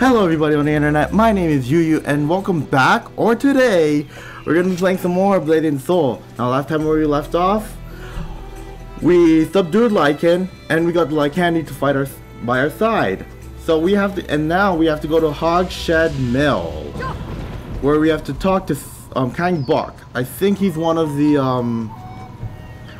Hello everybody on the internet, my name is Yuyu and welcome back, or today, we're gonna be playing some more Blade and Soul. Now last time where we left off, we subdued Lycan and we got Lycandy to fight our, by our side. So we have to, and now we have to go to Hogshead Mill, where we have to talk to um, Kang Bok. I think he's one of the, um,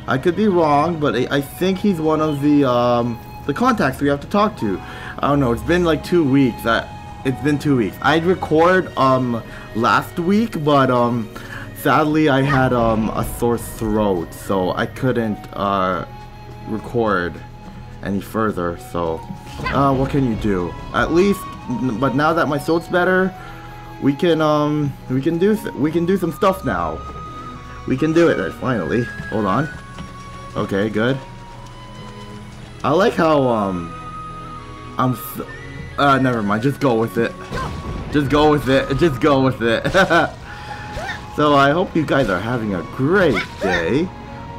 I could be wrong, but I, I think he's one of the, um, the contacts we have to talk to. I don't know, it's been like two weeks. It's been two weeks. I'd record um last week, but um sadly I had um a sore throat, so I couldn't uh record any further. So uh what can you do? At least but now that my throat's better, we can um we can do we can do some stuff now. We can do it finally. Hold on. Okay, good. I like how um I'm so, uh never mind, just go with it. Just go with it. Just go with it. so I hope you guys are having a great day.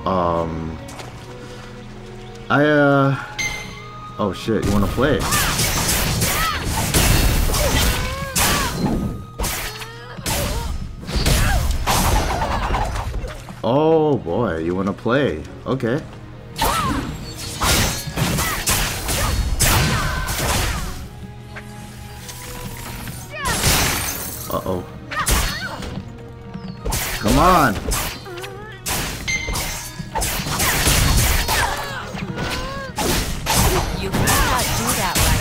Um I uh Oh shit, you wanna play? Oh boy, you wanna play. Okay. On! You cannot do that right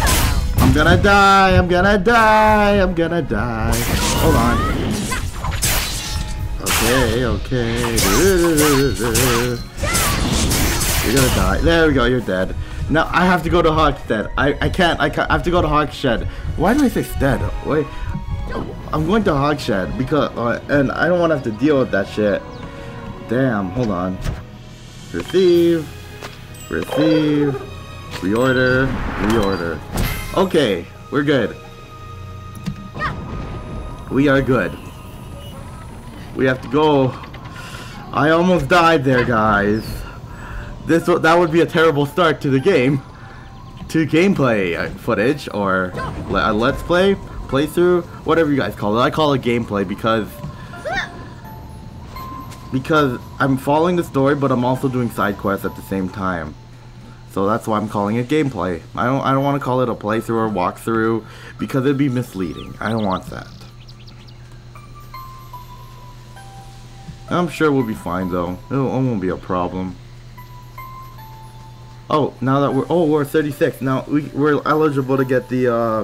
now. I'm gonna die! I'm gonna die! I'm gonna die! Hold on. Okay, okay. You're gonna die. There we go, you're dead. Now I have to go to Hogshed. I, I can't, I can't, I have to go to Hogshed. Why do I say stead? Wait. I'm going to Hogshead because, uh, and I don't want to have to deal with that shit. Damn, hold on. Receive, receive, reorder, reorder. Okay, we're good. We are good. We have to go. I almost died there, guys. This that would be a terrible start to the game, to gameplay uh, footage or a let's play playthrough, whatever you guys call it. I call it gameplay because because I'm following the story, but I'm also doing side quests at the same time. So that's why I'm calling it gameplay. I don't I don't want to call it a playthrough or walkthrough because it'd be misleading. I don't want that. I'm sure we'll be fine though. It won't be a problem. Oh, now that we're oh we're 36. Now we we're eligible to get the uh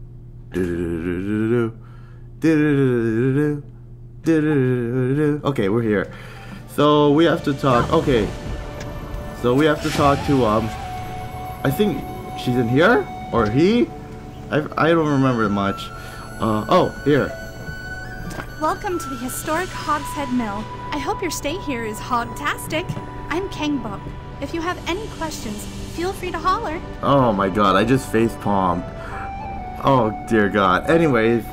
Okay, we're here. So we have to talk. Okay. So we have to talk to um. I think she's in here or he. I I don't remember much. Uh oh here. Welcome to the historic Hogshead Mill. I hope your stay here is hogtastic. I'm Kangbok. If you have any questions, feel free to holler. Oh my god, I just face palmed. Oh dear god. Anyways,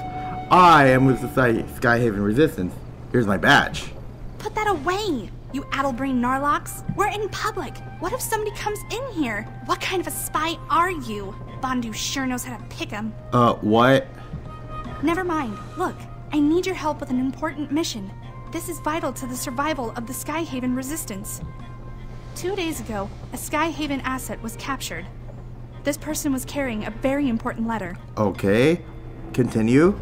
I am with the Skyhaven Resistance. Here's my badge. Put that away, you addlebrain Narlocks. We're in public. What if somebody comes in here? What kind of a spy are you? Bondu sure knows how to pick 'em. Uh, what? Never mind. Look, I need your help with an important mission. This is vital to the survival of the Skyhaven Resistance. Two days ago, a Skyhaven asset was captured. This person was carrying a very important letter. Okay. Continue.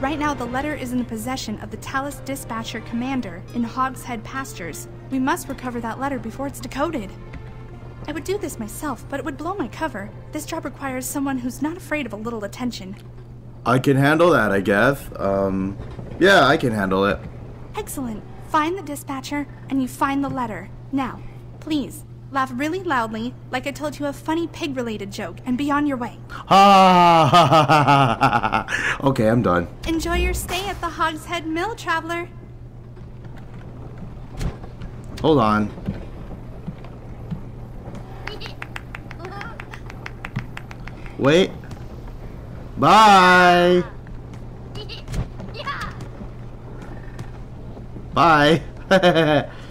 Right now, the letter is in the possession of the Talus Dispatcher Commander in Hogshead Pastures. We must recover that letter before it's decoded. I would do this myself, but it would blow my cover. This job requires someone who's not afraid of a little attention. I can handle that, I guess. Um, yeah, I can handle it. Excellent. Find the dispatcher and you find the letter. Now, please, Laugh really loudly, like I told you a funny pig related joke, and be on your way. Ah, okay, I'm done. Enjoy your stay at the Hogshead Mill, traveler. Hold on. Wait. Bye. Bye.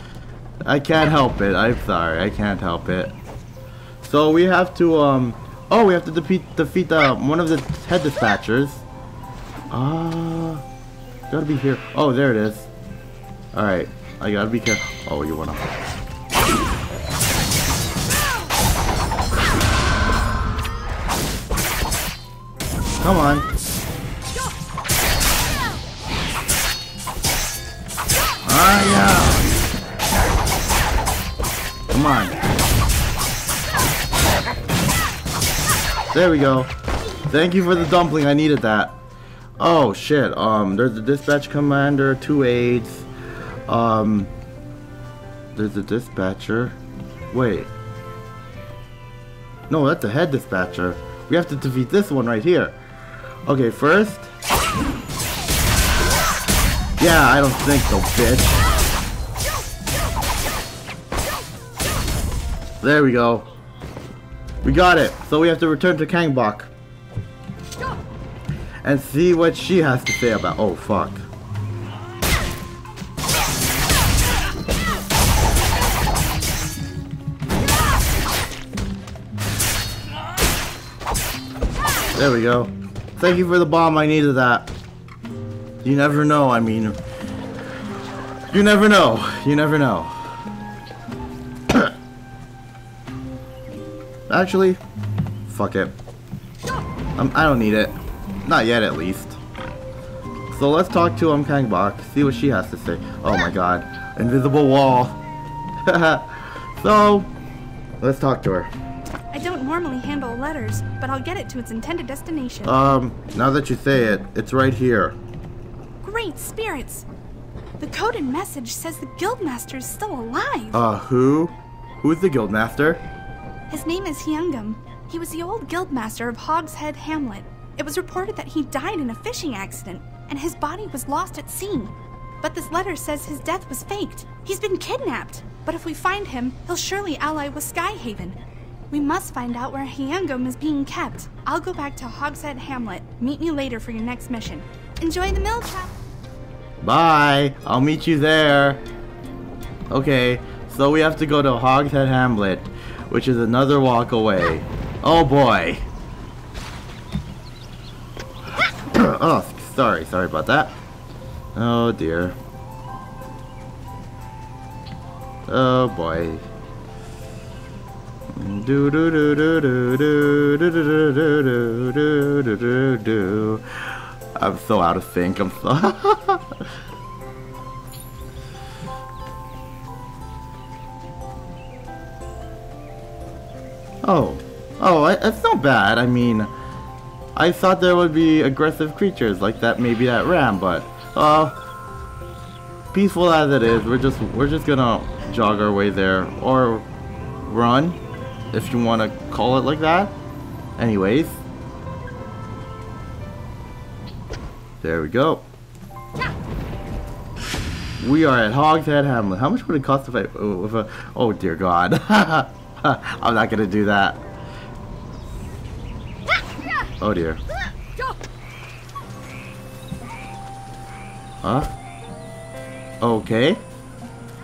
I can't help it. I'm sorry. I can't help it. So we have to um oh we have to defeat defeat the one of the head dispatchers. Ah, gotta be here. Oh, there it is. All right, I gotta be careful. Oh, you wanna? Come on. Ah, yeah. Come on. There we go. Thank you for the dumpling. I needed that. Oh shit. Um, there's the dispatch commander, two aides. Um, there's the dispatcher. Wait. No, that's the head dispatcher. We have to defeat this one right here. Okay, first. Yeah, I don't think so, bitch. There we go. We got it. So we have to return to Kangbok. And see what she has to say about- Oh, fuck. There we go. Thank you for the bomb. I needed that. You never know. I mean, you never know. You never know. Actually, fuck it. Um, I don't need it. Not yet, at least. So let's talk to um Kangbok. See what she has to say. Oh my god, invisible wall. so let's talk to her. I don't normally handle letters, but I'll get it to its intended destination. Um, now that you say it, it's right here. Great spirits! The coded message says the Guildmaster is still alive. Uh, who? Who's the guildmaster? His name is Hyungum. He was the old Guildmaster of Hogshead Hamlet. It was reported that he died in a fishing accident, and his body was lost at sea. But this letter says his death was faked. He's been kidnapped. But if we find him, he'll surely ally with Skyhaven. We must find out where Hyungum is being kept. I'll go back to Hogshead Hamlet. Meet me later for your next mission. Enjoy the mill trap. Bye. I'll meet you there. Okay, so we have to go to Hogshead Hamlet, which is another walk away. Oh boy. oh, sorry, sorry about that. Oh dear. Oh boy. Do do do do do do do do do do do do do. I'm so out of sync. I'm so. Bad. I mean, I thought there would be aggressive creatures like that, maybe that ram, but uh, peaceful as it is, we're just we're just gonna jog our way there or run, if you want to call it like that. Anyways. There we go. We are at Hogshead Hamlet. How much would it cost if I... Oh, if I, oh dear God. I'm not to do that. Oh dear. Huh? Okay.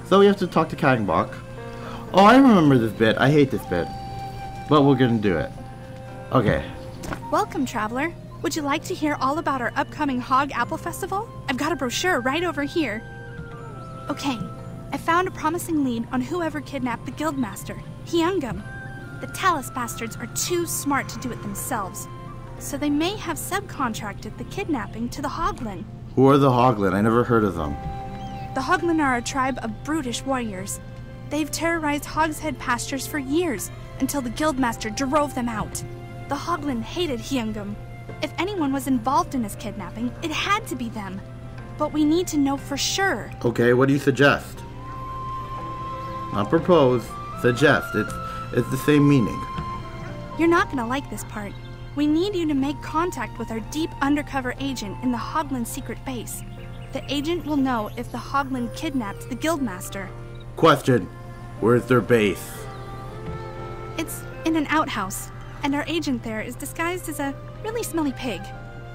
So we have to talk to Kangbok. Oh, I remember this bit. I hate this bit. But we're to do it. Okay. Welcome, traveler. Would you like to hear all about our upcoming Hog Apple Festival? I've got a brochure right over here. Okay, I found a promising lead on whoever kidnapped the Guildmaster, Hyungum. The Talus bastards are too smart to do it themselves, so they may have subcontracted the kidnapping to the Hoglin. Who are the Hoglin? I never heard of them. The Hoglin are a tribe of brutish warriors. They've terrorized Hogshead pastures for years until the Guildmaster drove them out. The Hoglin hated Hyungum. If anyone was involved in his kidnapping, it had to be them. But we need to know for sure. Okay, what do you suggest? Not propose. Suggest. It's it's the same meaning. You're not gonna like this part. We need you to make contact with our deep undercover agent in the Hoglin secret base. The agent will know if the Hoglin kidnapped the Guildmaster. Question. Where's their base? It's in an outhouse, and our agent there is disguised as a really smelly pig.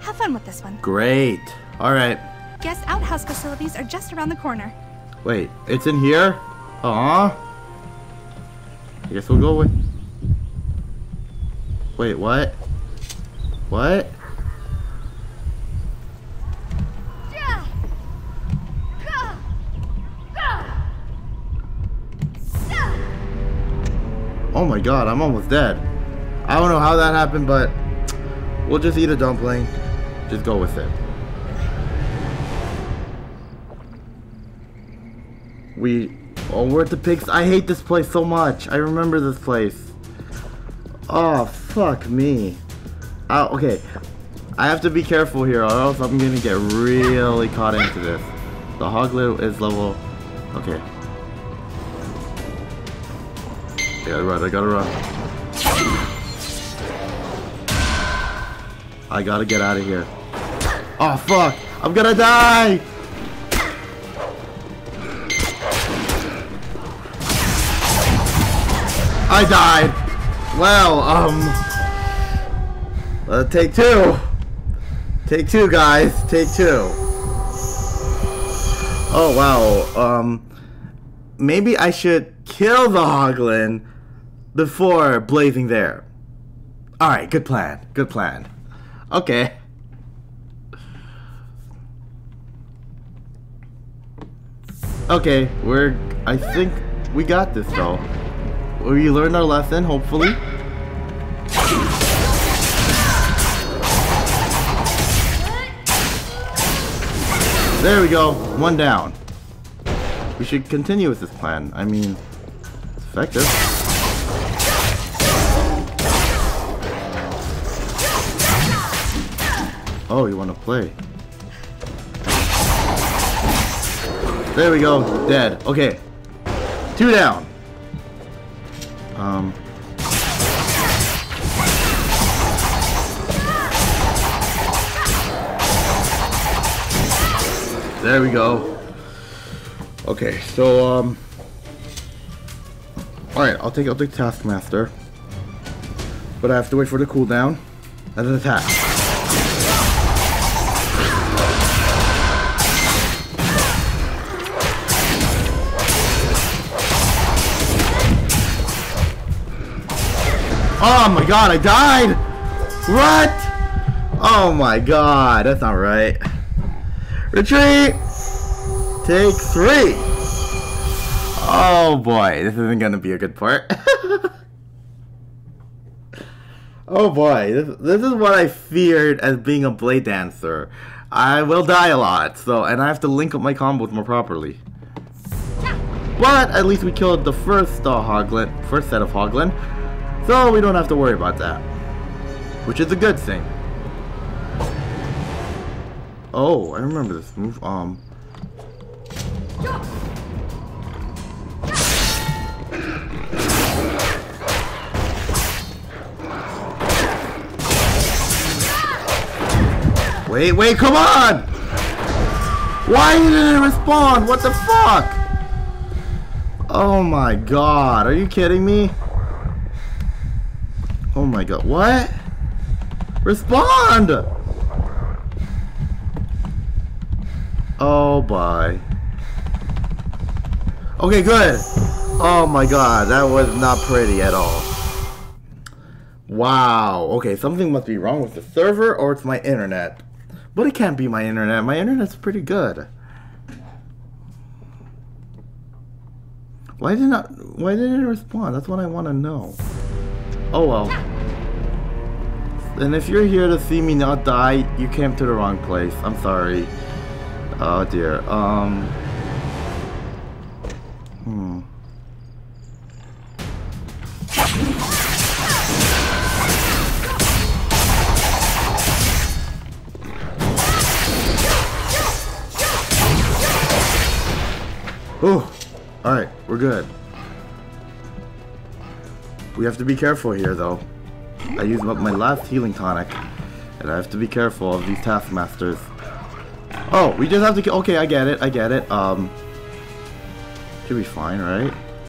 Have fun with this one. Great. Alright. Guest outhouse facilities are just around the corner. Wait, it's in here? Aw. I guess we'll go with. Wait, what? What? Oh my god, I'm almost dead. I don't know how that happened, but we'll just eat a dumpling. Just go with it. We oh we're at the pigs. I hate this place so much. I remember this place. Oh fuck me. Oh, okay. I have to be careful here or else I'm gonna get really caught into this. The hoglet is level okay. I gotta run, I gotta run. I gotta get out of here. Oh fuck! I'm gonna die! I died! Well, um... Uh, take two! Take two, guys. Take two. Oh, wow. Um... Maybe I should kill the Hoglin before blazing there. Alright, good plan. Good plan. Okay. Okay, we're... I think we got this, though. We learned our lesson, hopefully. There we go. One down. We should continue with this plan. I mean, it's effective. Oh, you want to play? There we go. Dead. Okay. Two down. Um. There we go. Okay, so um. All right, I'll take out the Taskmaster, but I have to wait for the cooldown and an attack. Oh my god, I died! What? Oh my god, that's not right. Retreat! Take three! Oh boy, this isn't gonna be a good part. oh boy, this, this is what I feared as being a blade dancer. I will die a lot, so and I have to link up my combos more properly. But at least we killed the first uh, Hoglin, first set of Hoglin, so we don't have to worry about that. Which is a good thing. Oh, I remember this move. Um. Wait, wait, come on! Why didn't it respond? What the fuck? Oh my god, are you kidding me? Oh my god, what? Respond! Oh boy. Okay, good. Oh my god, that was not pretty at all. Wow. Okay, something must be wrong with the server or it's my internet. But it can't be my internet. My internet's pretty good. Why did not why didn't it respond? That's what I want to know. Oh well. And if you're here to see me not die, you came to the wrong place. I'm sorry. Oh dear. Um. Hmm. Oh, all right, we're good. We have to be careful here, though. I used up my last healing tonic, and I have to be careful of these taskmasters. Oh, we just have to. Okay, I get it. I get it. Um, should be fine, right?